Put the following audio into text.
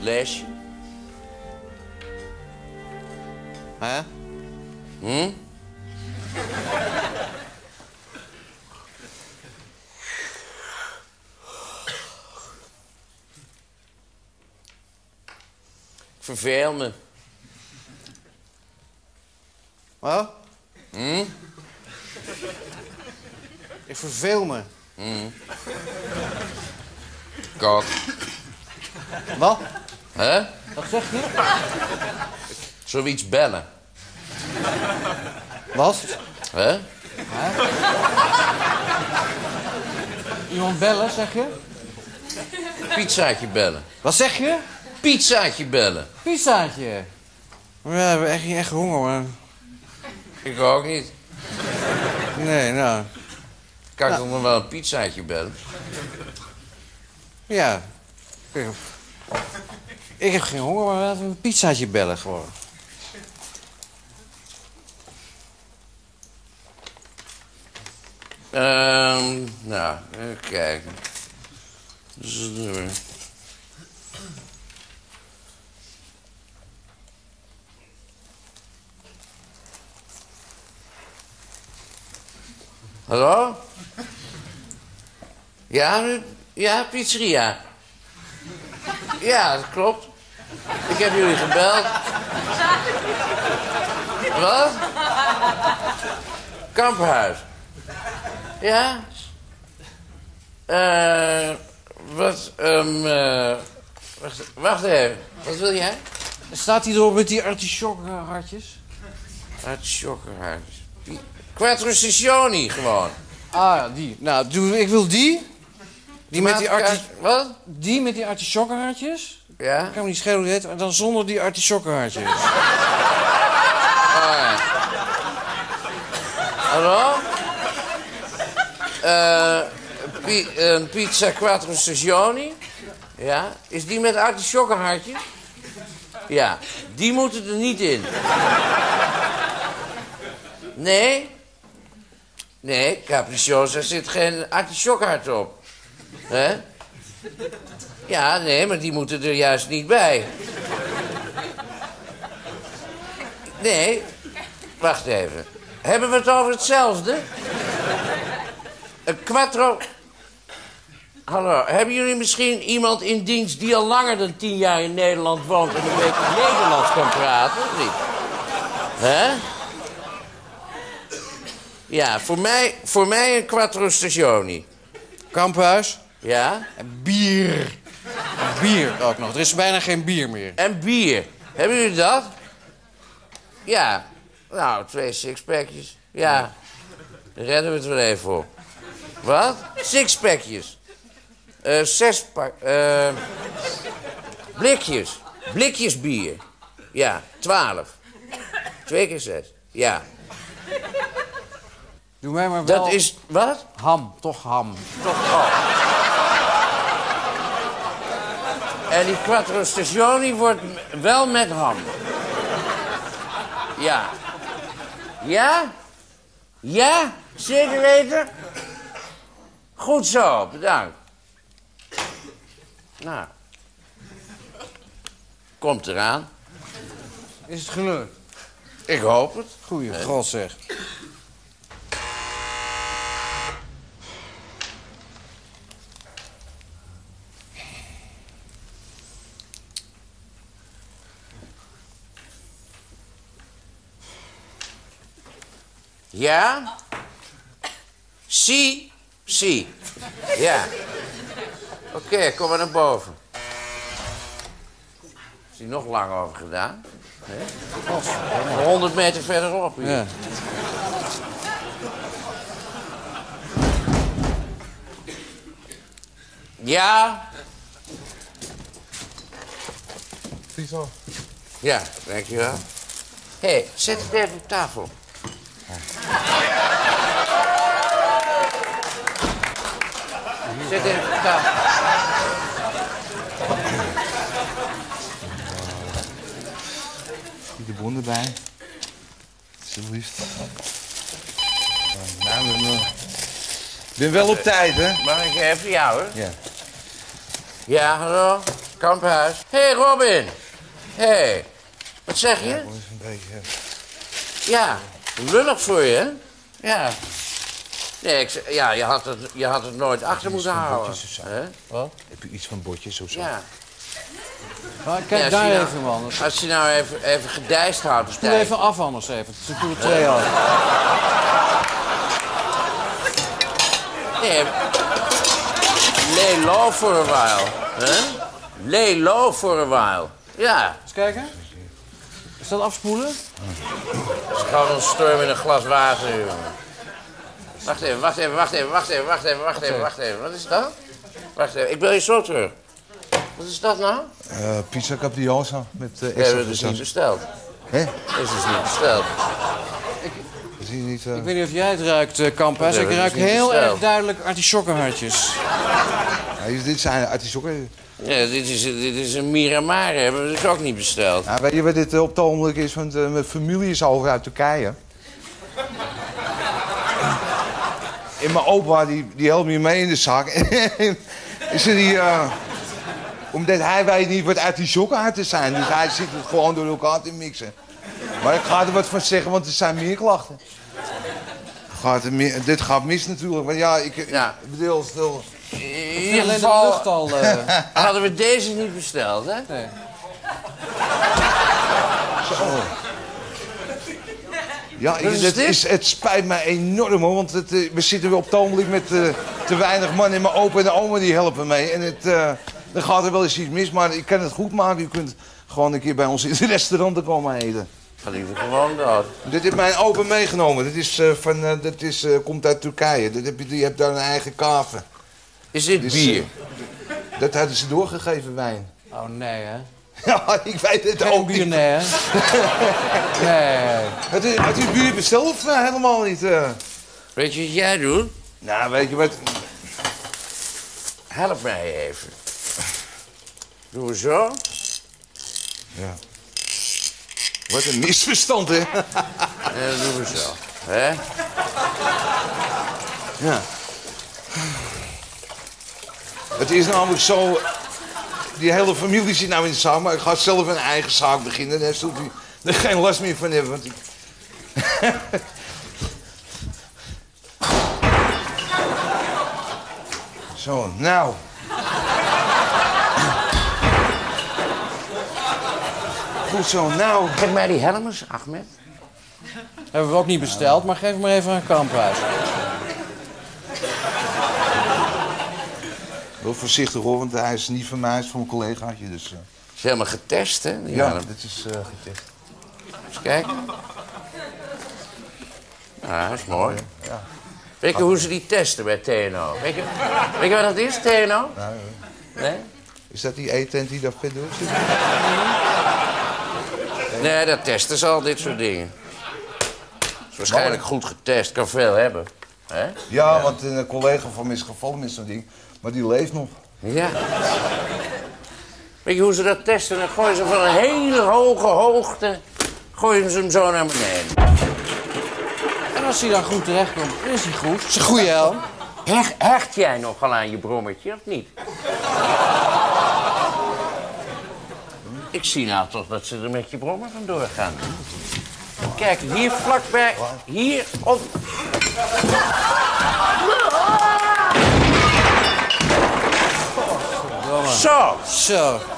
lesje. Hè? Hm? Ik verveel me. Wat? Hm? Ik verveel me. Kok. Wat? Hè? Wat zeg je? Zoiets bellen. Wat? Hè? Iemand bellen, zeg je? Pizzaatje bellen. Wat zeg je? Pizzaatje bellen. Pizzaatje. Ja, we hebben echt echt honger, maar... Ik ook niet. Nee, nou... Kan ik toch nog wel een pizzaatje bellen? Ja. Ik heb, geen honger, maar laten we een pizzaatje bellen gewoon. Ehm, nou, even kijken. Zo. Hallo? Ja, ja, pizzeria. Ja, dat klopt. Ik heb jullie gebeld. Wat? Kamphuis. Ja? Eh, wat, ehm, eh, wacht, wacht even. Wat wil jij? Staat hij erop met die artichokhartjes? Artichokkenhuis. Quattro Stagioni gewoon. Ah, die. Nou, ik wil die. Die met die, arti Wat? die met die artichokkenhartjes. Ja? Ik kan me niet schelen hoe die heet, maar dan zonder die artichokkenhartjes. Oh, ja. Hallo? Eh, pi- een pizza Quattro Stagioni. Ja? Is die met artichokkenhartjes? Ja. Die moeten er niet in. Nee? Nee, capricciosa zit geen artichokhart op. Hè? Ja, nee, maar die moeten er juist niet bij. Nee, wacht even. Hebben we het over hetzelfde? Een quattro... Hallo, hebben jullie misschien iemand in dienst die al langer dan tien jaar in Nederland woont en een beetje Nederlands kan praten? Hè? Ja, voor mij, voor mij een quattro stagioni. Kamphuis. Ja? En bier. En bier ook nog. Er is bijna geen bier meer. En bier. Hebben jullie dat? Ja. Nou, twee sixpackjes. Ja. Dan redden we het wel even op. Wat? Sixpackjes. Eh zes pak... eh, blikjes. Blikjes bier. Ja, twaalf. Twee keer zes. Ja. Doe mij maar wel... Dat is... Wat? Ham, toch ham. Toch al. En die quattro stagioni wordt wel met ham. Ja. Ja? Ja? Zeker weten? Goed zo, bedankt. Nou. Komt eraan. Is het gelukt? Ik hoop het. Goeie god zeg. Ja? Zie? Zie. Ja. Oké, kom maar naar boven. Is hier nog lang over gedaan? Nee? 100 meter verderop hier. Ja. Ja? Ziezo. Ja, dankjewel. Hé, hey, zet het even op tafel. Zet even op tafel. De bon erbij. Alsjeblieft. Nou, ik ben, wel op tijd, hè? Mag ik even jou, hoor? Ja. Ja, hallo? Kamphuis. Hé, hey, Robin. Hé. Hey. Wat zeg je? Is een beetje... Ja, lullig voor je, hè? Ja. Nee, ik, ja, je had het, je had het nooit achter moeten houden. botjes of zo. hè? Wat? Heb je iets van botjes of zo? Ja. Maar kijk Ja, daar nou- even, man. Dat- Als je nou even, even gedijst houdt, Doe even af anders even. Ze doen er twee al. Nee. Lay low for a while. hè? Lay low for a while. Ja. Eens kijken. Is dat afspoelen? Het is gewoon een storm in een glas water, jongen. Wacht even, wacht even, wacht even, wacht even, wacht even, wacht even, wacht even. Wat is dat? Wacht even, ik bel je zo terug. Wat is dat nou? Eh, pizza capdiosa met uh, We extra hebben het dus niet besteld. Hè? Dat is dus niet besteld. Zie je niet... eh, Ik weet niet of jij het ruikt, eh, Kamphuis. Dat Ik ruik dus heel besteld. erg duidelijk artichokkenhartjes. Ja, dit zijn uit die sokken. Ja, dit is, dit is een Miramare, hebben we dus ook niet besteld. Ja, weet je wat dit eh, op het ogenblik is? Want eh, mijn familie is over uit Turkije. En mijn opa, die, die helpt me mee in de zak. is er die... eh, omdat hij weet niet wat uit die sokken uit te zijn. Dus hij zit het gewoon door elkaar te mixen. Maar ik ga er wat van zeggen, want er zijn meer klachten. Gaat er meer, dit gaat mis natuurlijk. Want ja, ik, Ja. ik bedoel, stil. In ieder alleen de geval lucht al... eh, hadden we deze niet besteld, hè? nee. Ja, het, dit? is, het spijt mij enorm hoor, want het, eh, we zitten weer op het met eh, te weinig man. En mijn opa en de oma die helpen mee. En het, eh, dan gaat er wel eens iets mis, maar ik kan het goed maken. U kunt gewoon een keer bij ons in het restaurant komen eten. Ga liever gewoon dood. Dit heeft mijn opa meegenomen. Dit, is, eh, van, eh, dit is, eh, komt uit Turkije. Dit heb je, die hebt daar een eigen kaven. Is dit Dus, bier? Dat hadden ze doorgegeven, wijn. Oh, nee, hè? Ja, ik weet het Geen ook bier, niet. nee, hè? Nee. Had u, had u bier eh, helemaal niet? eh? Weet je wat jij doet? Nou, weet je wat? Help mij even. Doen we zo? Ja. Wat een misverstand, hè? En dan doen we zo. Hè? Ja. Het is namelijk zo... Die hele familie zit nou in de zaak, maar ik ga zelf een eigen zaak beginnen. Daar zult u er geen last meer van hebben. Want ik... zo, nou. Goed zo, nou. Geef mij die helmers, Ahmed. Hebben we ook niet besteld, maar geef hem maar even aan Kamphuis. Wel voorzichtig hoor, want hij is niet van mij, hij is van mijn collegaatje. Dus, eh. is helemaal getest, hè? Die ja, dit is eh getest. Eens kijken. Ja, dat is mooi. Weet je hoe ze die testen bij TNO? Weet je, weet je wat dat is, TNO? Nee? Is dat die eetent die daar verder zit? Nee, dat testen ze al, dit soort dingen. Is waarschijnlijk goed getest, kan veel hebben. hè? Ja, want een collega van me is gevallen met zo'n ding. Maar die leeft nog. Ja. Weet je hoe ze dat testen? Dan gooien ze van een hele hoge hoogte... gooien ze hem zo naar beneden. En als hij dan goed terechtkomt, is hij goed. Het is een goede helm. Hecht, hecht jij nogal aan je brommetje, of niet? Ik zie nou toch dat ze er met je brommer vandoor gaan. Kijk, hier vlakbij, hier op... Zo, Zo.